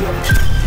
you.